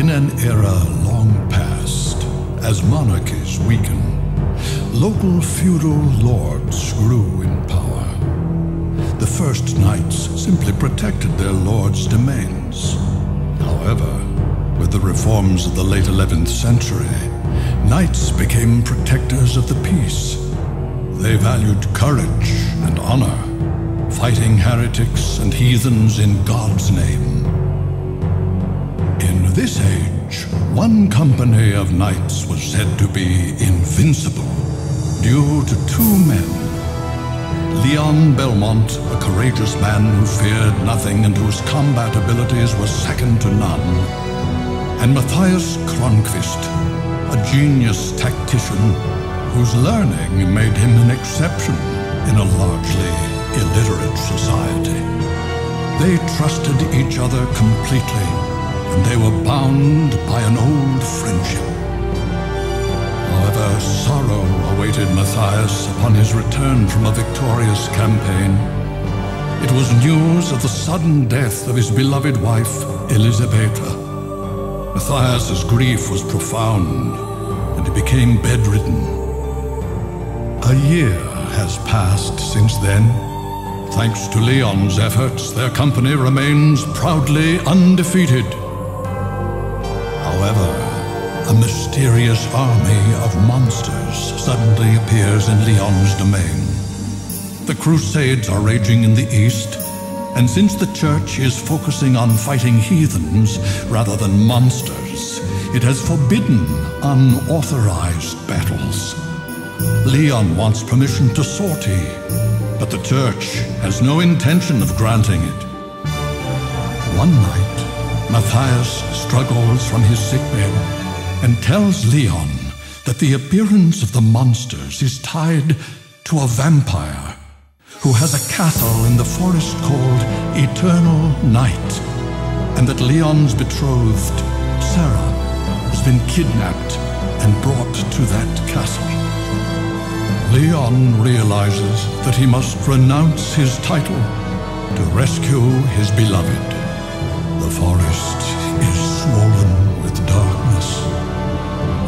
In an era long past, as monarchies weaken, local feudal lords grew in power. The first knights simply protected their lords' domains. However, with the reforms of the late 11th century, knights became protectors of the peace. They valued courage and honor, fighting heretics and heathens in God's name. This age, one company of knights was said to be invincible due to two men. Leon Belmont, a courageous man who feared nothing and whose combat abilities were second to none, and Mathias Cronqvist, a genius tactician whose learning made him an exception in a largely illiterate society. They trusted each other completely, and they were bound by an old friendship. However, sorrow awaited Mathias upon his return from a victorious campaign. It was news of the sudden death of his beloved wife, Elisabetha. Mathias's grief was profound, and he became bedridden. A year has passed since then. Thanks to Leon's efforts, their company remains proudly undefeated. However, a mysterious army of monsters suddenly appears in Leon's domain. The Crusades are raging in the east, and since the Church is focusing on fighting heathens rather than monsters, it has forbidden unauthorized battles. Leon wants permission to sortie, but the Church has no intention of granting it. One night, Mathias struggles from his sickbed and tells Leon that the appearance of the monsters is tied to a vampire who has a castle in the forest called Eternal Night, and that Leon's betrothed, Sarah, has been kidnapped and brought to that castle. Leon realizes that he must renounce his title to rescue his beloved. The forest is swollen with darkness,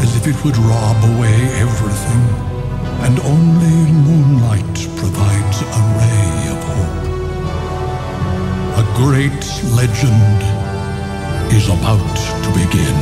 as if it would rob away everything, and only moonlight provides a ray of hope. A great legend is about to begin.